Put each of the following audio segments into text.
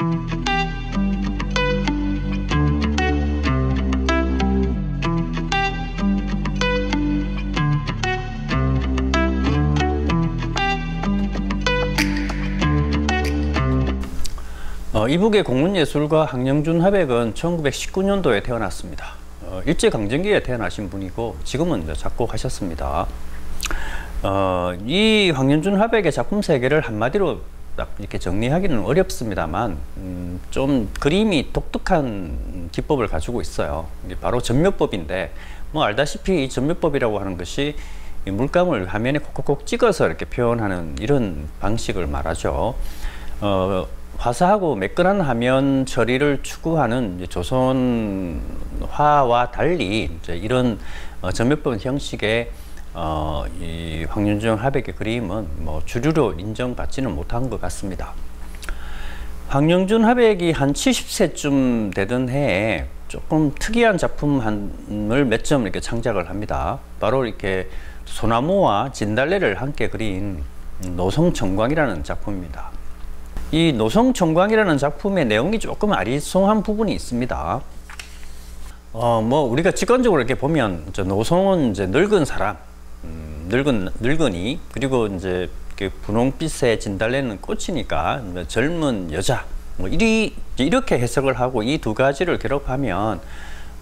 어, 이북의 공문예술가 황영준 화백은 1919년도에 태어났습니다. 어, 일제강점기에 태어나신 분이고 지금은 작곡하셨습니다. 어, 이 황영준 화백의 작품 세계를 한마디로 딱 이렇게 정리하기는 어렵습니다만 음, 좀 그림이 독특한 기법을 가지고 있어요. 이게 바로 전묘법인데 뭐 알다시피 이 전묘법이라고 하는 것이 이 물감을 화면에 콕콕콕 찍어서 이렇게 표현하는 이런 방식을 말하죠. 어, 화사하고 매끈한 화면 처리를 추구하는 조선화와 달리 이런 어, 전멸법 형식의 어, 이 황윤정 화백의 그림은 뭐 주류로 인정받지는 못한 것 같습니다. 황영준 화백이 한 70세쯤 되던 해에 조금 특이한 작품을 몇 점 이렇게 창작을 합니다. 바로 이렇게 소나무와 진달래를 함께 그린 노성청광이라는 작품입니다. 이 노성청광이라는 작품의 내용이 조금 아리송한 부분이 있습니다. 어, 뭐, 우리가 직관적으로 이렇게 보면, 저 노송은 이제 늙은 사람, 음, 늙은, 늙은이, 그리고 이제 그 분홍빛의 진달래는 꽃이니까 젊은 여자, 뭐, 이리, 이렇게 해석을 하고 이 두 가지를 결합하면,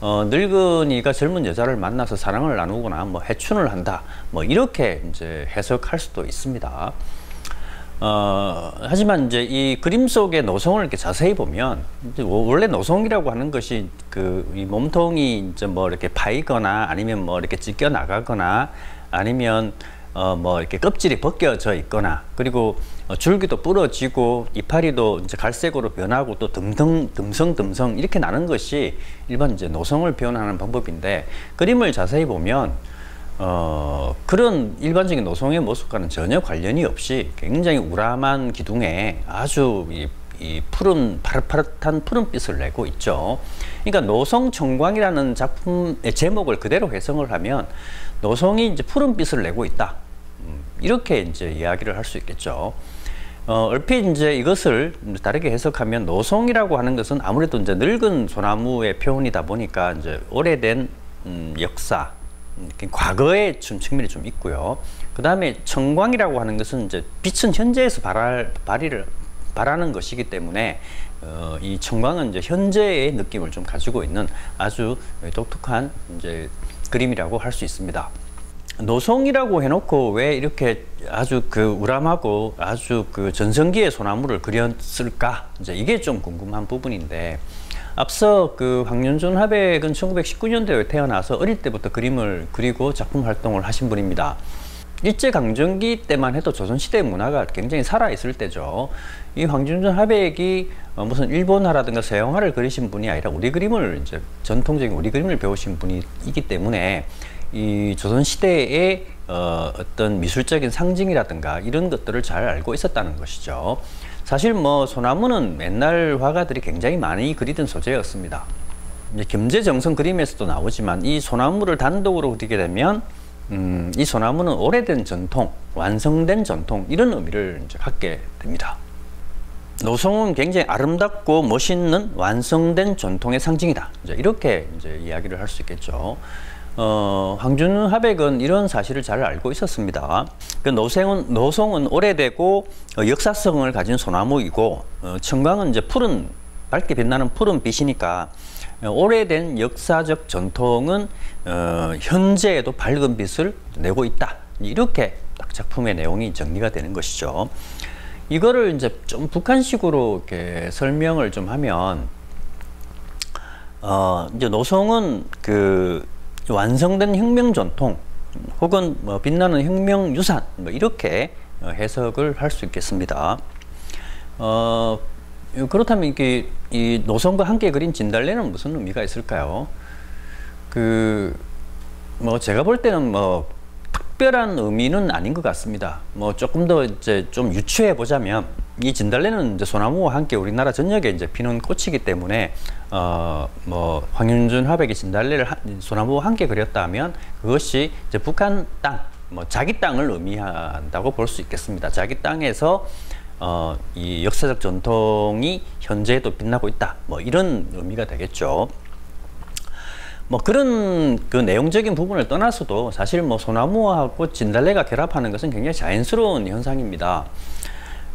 어, 늙은이가 젊은 여자를 만나서 사랑을 나누거나 뭐 해춘을 한다, 뭐, 이렇게 이제 해석할 수도 있습니다. 어, 하지만 이제 이 그림 속의 노성을 이렇게 자세히 보면 원래 노성이라고 하는 것이 그 이 몸통이 이제 뭐 이렇게 파이거나 아니면 뭐 이렇게 찢겨 나가거나 아니면 어 뭐 이렇게 껍질이 벗겨져 있거나 그리고 어 줄기도 부러지고 이파리도 이제 갈색으로 변하고 또 듬성 듬성 듬성 이렇게 나는 것이 일반 이제 노성을 표현하는 방법인데 그림을 자세히 보면 어, 그런 일반적인 노송의 모습과는 전혀 관련이 없이 굉장히 우람한 기둥에 아주 이, 이 푸른 파릇파릇한 푸른빛을 내고 있죠. 그러니까 노송청광이라는 작품의 제목을 그대로 해석을 하면 노송이 이제 푸른빛을 내고 있다. 음, 이렇게 이제 이야기를 할 수 있겠죠. 어, 얼핏 이제 이것을 다르게 해석하면 노송이라고 하는 것은 아무래도 이제 늙은 소나무의 표현이다 보니까 이제 오래된 음, 역사, 과거의 좀 측면이 좀 있고요. 그 다음에 청광이라고 하는 것은 이제 빛은 현재에서 발할, 발휘를 바라는 것이기 때문에 어, 이 청광은 이제 현재의 느낌을 좀 가지고 있는 아주 독특한 이제 그림이라고 할 수 있습니다. 노송이라고 해놓고 왜 이렇게 아주 그 우람하고 아주 그 전성기의 소나무를 그렸을까? 이제 이게 좀 궁금한 부분인데 앞서 그 황윤준 화백은 1919년도에 태어나서 어릴 때부터 그림을 그리고 작품 활동을 하신 분입니다. 일제 강점기 때만 해도 조선시대 문화가 굉장히 살아있을 때죠. 이 황준준 화백이 어, 무슨 일본화라든가 서양화를 그리신 분이 아니라 우리 그림을 이제 전통적인 우리 그림을 배우신 분이기 때문에 이 조선시대의 어, 어떤 미술적인 상징이라든가 이런 것들을 잘 알고 있었다는 것이죠. 사실 뭐 소나무는 옛날 화가들이 굉장히 많이 그리던 소재였습니다. 겸재정성 그림에서도 나오지만 이 소나무를 단독으로 그리게 되면 음, 이 소나무는 오래된 전통, 완성된 전통 이런 의미를 이제 갖게 됩니다. 노송은 굉장히 아름답고 멋있는 완성된 전통의 상징이다. 이제 이렇게 이제 이야기를 할 수 있겠죠. 어, 황준 화백은 이런 사실을 잘 알고 있었습니다. 그 노생은, 노송은 오래되고 어, 역사성을 가진 소나무이고 어, 청광은 이제 푸른 밝게 빛나는 푸른 빛이니까 어, 오래된 역사적 전통은 어, 현재에도 밝은 빛을 내고 있다. 이렇게 딱 작품의 내용이 정리가 되는 것이죠. 이거를 이제 좀 북한식으로 이렇게 설명을 좀 하면 어, 이제 노송은 그 완성된 혁명 전통 혹은 뭐 빛나는 혁명 유산 뭐 이렇게 어, 해석을 할 수 있겠습니다. 어, 그렇다면 이게 이 노선과 함께 그린 진달래는 무슨 의미가 있을까요? 그 뭐 제가 볼 때는 뭐 특별한 의미는 아닌 것 같습니다. 뭐 조금 더 이제 좀 유추해 보자면 이 진달래는 이제 소나무와 함께 우리나라 전역에 이제 피는 꽃이기 때문에 어 뭐 황윤준 화백이 진달래를 하, 소나무와 함께 그렸다면 그것이 이제 북한 땅, 뭐 자기 땅을 의미한다고 볼 수 있겠습니다. 자기 땅에서 어, 이 역사적 전통이 현재도 빛나고 있다. 뭐 이런 의미가 되겠죠. 뭐 그런 그 내용적인 부분을 떠나서도 사실 뭐 소나무하고 진달래가 결합하는 것은 굉장히 자연스러운 현상입니다.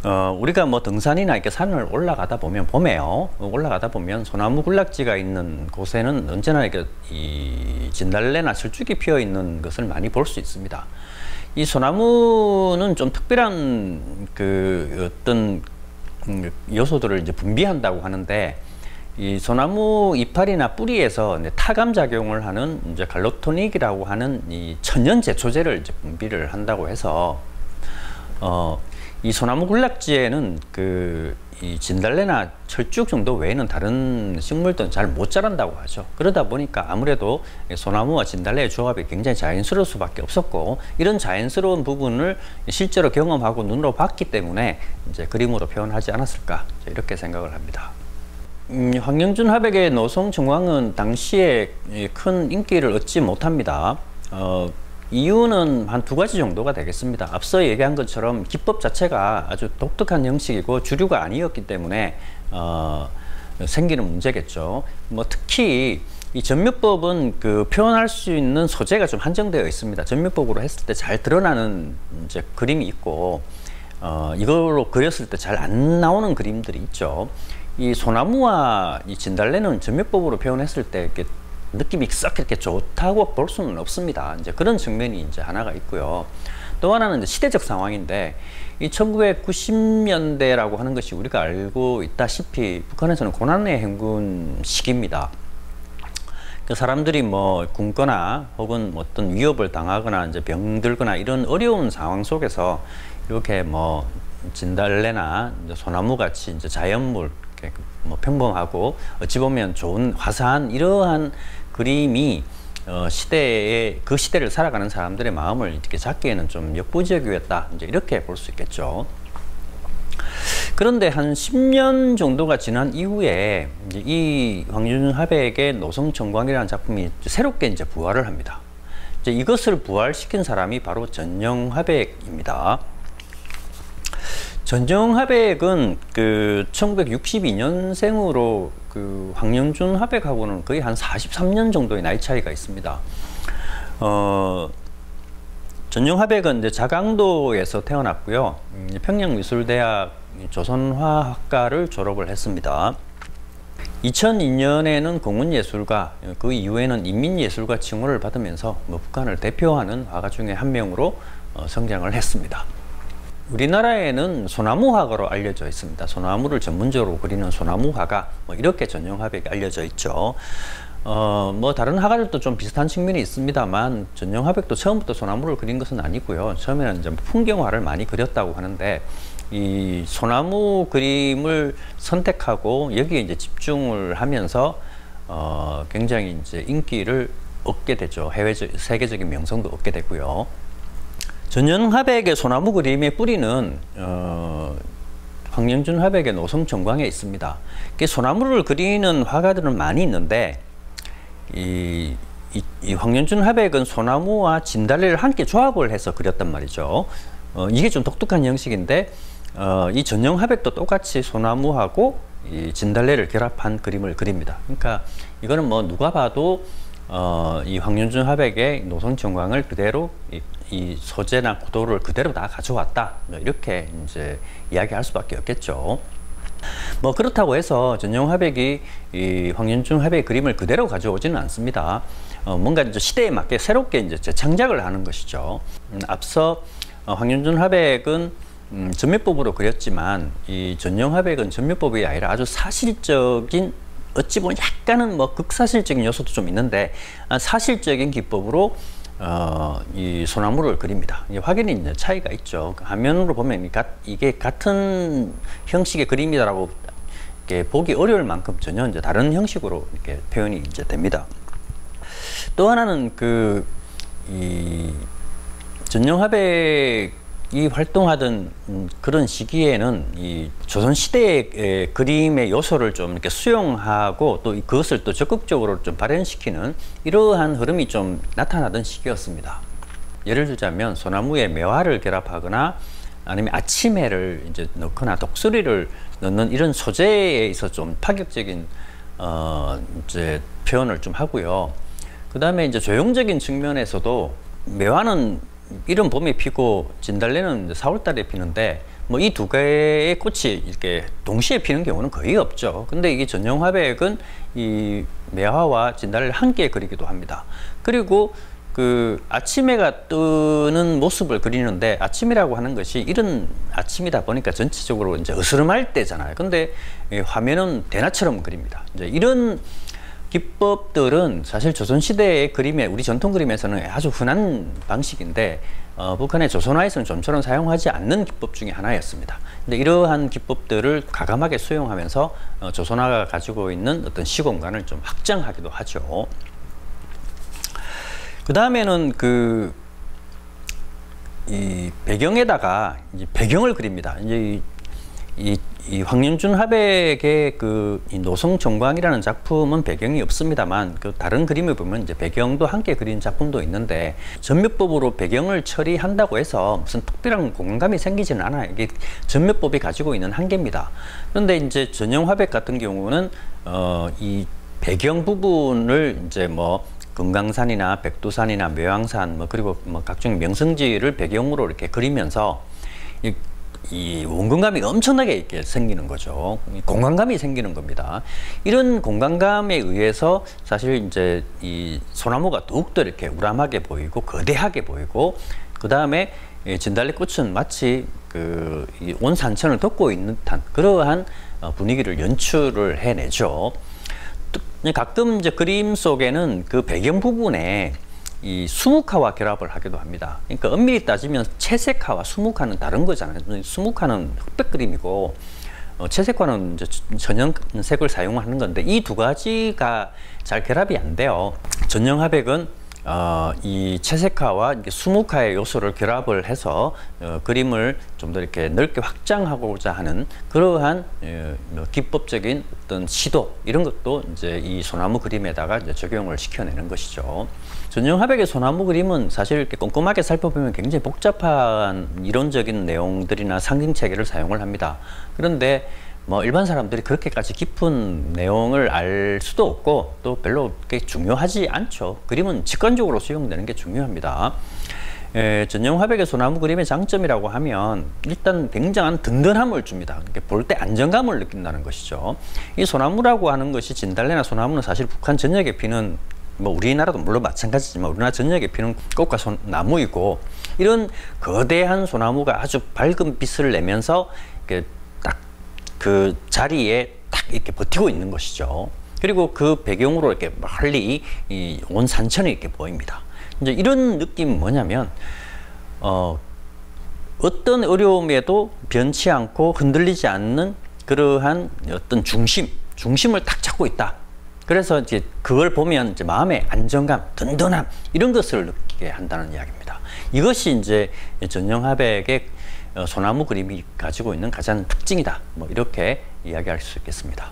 어, 우리가 뭐 등산이나 이렇게 산을 올라가다 보면 봄에요. 올라가다 보면 소나무 군락지가 있는 곳에는 언제나 이렇게 이 진달래나 철쭉이 피어 있는 것을 많이 볼 수 있습니다. 이 소나무는 좀 특별한 그 어떤 요소들을 이제 분비한다고 하는데 이 소나무 이파리나 뿌리에서 타감 작용을 하는 이제 갈로토닉이라고 하는 이 천연 제초제를 이제 분비를 한다고 해서 어, 이 소나무 군락지에는 그 이 진달래나 철쭉 정도 외에는 다른 식물들은 잘 못 자란다고 하죠. 그러다 보니까 아무래도 소나무와 진달래의 조합이 굉장히 자연스러울 수밖에 없었고 이런 자연스러운 부분을 실제로 경험하고 눈으로 봤기 때문에 이제 그림으로 표현하지 않았을까 이렇게 생각을 합니다. 음, 황영준 화백의 노송 정황은 당시에 큰 인기를 얻지 못합니다. 어, 이유는 한 두 가지 정도가 되겠습니다. 앞서 얘기한 것처럼 기법 자체가 아주 독특한 형식이고 주류가 아니었기 때문에 어, 생기는 문제겠죠. 뭐 특히 이 전묘법은 그 표현할 수 있는 소재가 좀 한정되어 있습니다. 전묘법으로 했을 때 잘 드러나는 이제 그림이 있고 어, 이걸로 그렸을 때 잘 안 나오는 그림들이 있죠. 이 소나무와 이 진달래는 전묘법으로 표현했을 때 이렇게 느낌이 썩 이렇게 좋다고 볼 수는 없습니다. 이제 그런 측면이 이제 하나가 있고요. 또 하나는 시대적 상황인데 이 1990년대라고 하는 것이 우리가 알고 있다시피 북한에서는 고난의 행군 시기입니다. 그 사람들이 뭐 굶거나 혹은 어떤 위협을 당하거나 이제 병들거나 이런 어려운 상황 속에서 이렇게 뭐 진달래나 소나무 같이 이제 자연물 뭐 평범하고 어찌 보면 좋은 화사한 이러한 그림이 어, 시대에 그 시대를 살아가는 사람들의 마음을 이렇게 잡기에는 좀 역부족이었다 이제 이렇게 볼 수 있겠죠. 그런데 한 10년 정도가 지난 이후에 이 황윤 화백의 노성청광이라는 작품이 새롭게 이제 부활을 합니다. 이제 이것을 부활시킨 사람이 바로 전영화백입니다. 전정 화백은 그 1962년생으로 그 황영준 화백하고는 거의 한 43년 정도의 나이 차이가 있습니다. 어, 전정 화백은 이제 자강도에서 태어났고요. 음, 평양미술대학 조선화학과를 졸업을 했습니다. 2002년에는 공문예술가, 그 이후에는 인민예술가 칭호를 받으면서 뭐 북한을 대표하는 화가 중에 한 명으로 어, 성장을 했습니다. 우리나라에는 소나무화가로 알려져 있습니다. 소나무를 전문적으로 그리는 소나무화가 뭐 이렇게 전용화백이 알려져 있죠. 어, 뭐 다른 화가들도 좀 비슷한 측면이 있습니다만 전용화백도 처음부터 소나무를 그린 것은 아니고요. 처음에는 이제 풍경화를 많이 그렸다고 하는데 이 소나무 그림을 선택하고 여기에 이제 집중을 하면서 어, 굉장히 이제 인기를 얻게 되죠. 해외 세계적인 명성도 얻게 되고요. 전연화백의 소나무 그림의 뿌리는 어, 황영준 화백의 노성 정광에 있습니다. 소나무를 그리는 화가들은 많이 있는데 이, 이, 이 황영준 화백은 소나무와 진달래를 함께 조합을 해서 그렸단 말이죠. 어, 이게 좀 독특한 형식인데 어, 이 전용 화백도 똑같이 소나무하고 이 진달래를 결합한 그림을 그립니다. 그러니까 이거는 뭐 누가 봐도 어, 이 황윤준 화백의 노선 정광을 그대로 이, 이, 소재나 구도를 그대로 다 가져왔다. 뭐 이렇게 이제 이야기할 수밖에 없겠죠. 뭐 그렇다고 해서 전용 화백이 이 황윤준 화백의 그림을 그대로 가져오지는 않습니다. 어, 뭔가 이제 시대에 맞게 새롭게 이제 재창작을 하는 것이죠. 음, 앞서 어, 황윤준 화백은 음, 전묘법으로 그렸지만 이 전용 화백은 전묘법이 아니라 아주 사실적인 어찌 보면 약간은 뭐 극사실적인 요소도 좀 있는데 아, 사실적인 기법으로 어, 이 소나무를 그립니다. 확연히 이제 차이가 있죠. 화면으로 보면 이게 같은 형식의 그림이다라고 보기 어려울 만큼 전혀 이제 다른 형식으로 이렇게 표현이 이제 됩니다. 또 하나는 그, 이, 전용화백 이 활동하던 음, 그런 시기에는 이 조선 시대의 그림의 요소를 좀 이렇게 수용하고 또 그것을 또 적극적으로 좀 발현시키는 이러한 흐름이 좀 나타나던 시기였습니다. 예를 들자면 소나무에 매화를 결합하거나 아니면 아침해를 이제 넣거나 독수리를 넣는 이런 소재에 있어 좀 파격적인 어 이제 표현을 좀 하고요. 그 다음에 이제 조형적인 측면에서도 매화는 이른 봄에 피고 진달래는 4월달에 피는데 뭐 이 두 개의 꽃이 이렇게 동시에 피는 경우는 거의 없죠. 근데 이게 전형화백은 이 매화와 진달래를 함께 그리기도 합니다. 그리고 그 아침해가 뜨는 모습을 그리는데 아침이라고 하는 것이 이런 아침이다 보니까 전체적으로 이제 어스름할 때잖아요. 근데 이 화면은 대낮처럼 그립니다. 이제 이런 기법들은 사실 조선시대의 그림에 우리 전통 그림에서는 아주 흔한 방식인데 어, 북한의 조선화에서는 좀처럼 사용하지 않는 기법 중에 하나였습니다. 근데 이러한 기법들을 가감하게 수용하면서 어, 조선화가 가지고 있는 어떤 시공간을 좀 확장하기도 하죠. 그 다음에는 그, 이 배경에다가 이제 배경을 그립니다. 이제 이, 이, 이 황윤준 화백의 그이 노성 정광이라는 작품은 배경이 없습니다만 그 다른 그림을 보면 이제 배경도 함께 그린 작품도 있는데 전묘법으로 배경을 처리한다고 해서 무슨 특별한 공간감이 생기지는 않아요. 이게 전묘법이 가지고 있는 한계입니다. 그런데 이제 전형 화백 같은 경우는 어 이 배경 부분을 이제 뭐 금강산이나 백두산이나 매왕산 뭐 그리고 뭐 각종 명성지를 배경으로 이렇게 그리면서 이, 이 원근감이 엄청나게 이렇게 생기는 거죠. 공간감이 생기는 겁니다. 이런 공간감에 의해서 사실 이제 이 소나무가 더욱더 이렇게 우람하게 보이고 거대하게 보이고 그 다음에 진달래 꽃은 마치 그 온 산천을 덮고 있는 듯한 그러한 어, 분위기를 연출을 해내죠. 가끔 이제 그림 속에는 그 배경 부분에 이 수묵화와 결합을 하기도 합니다. 그러니까 엄밀히 따지면 채색화와 수묵화는 다른 거잖아요. 수묵화는 흑백 그림이고 어, 채색화는 전형색을 사용하는 건데 이 두 가지가 잘 결합이 안 돼요. 전형화백은 어, 이 채색화와 수묵화의 요소를 결합을 해서 어, 그림을 좀 더 이렇게 넓게 확장하고자 하는 그러한 어, 뭐 기법적인 어떤 시도 이런 것도 이제 이 소나무 그림에다가 이제 적용을 시켜내는 것이죠. 전형 화백의 소나무 그림은 사실 이렇게 꼼꼼하게 살펴보면 굉장히 복잡한 이론적인 내용들이나 상징 체계를 사용을 합니다. 그런데 뭐 일반 사람들이 그렇게까지 깊은 내용을 알 수도 없고 또 별로 그렇게 중요하지 않죠. 그림은 직관적으로 수용되는 게 중요합니다. 에, 전형 화백의 소나무 그림의 장점이라고 하면 일단 굉장한 든든함을 줍니다. 볼 때 안정감을 느낀다는 것이죠. 이 소나무라고 하는 것이 진달래나 소나무는 사실 북한 전역에 피는 뭐 우리나라도 물론 마찬가지지만 우리나라 전역에 피는 꽃과 소, 나무이고 이런 거대한 소나무가 아주 밝은 빛을 내면서 그 자리에 딱 이렇게 버티고 있는 것이죠. 그리고 그 배경으로 이렇게 멀리 온 산천이 이렇게 보입니다. 이제 이런 느낌은 뭐냐면, 어, 어떤 어려움에도 변치 않고 흔들리지 않는 그러한 어떤 중심, 중심을 딱 잡고 있다. 그래서 이제 그걸 보면 이제 마음의 안정감, 든든함, 이런 것을 느끼게 한다는 이야기입니다. 이것이 이제 전영합백의 어, 소나무 그림이 가지고 있는 가장 특징이다. 뭐 이렇게 이야기할 수 있겠습니다.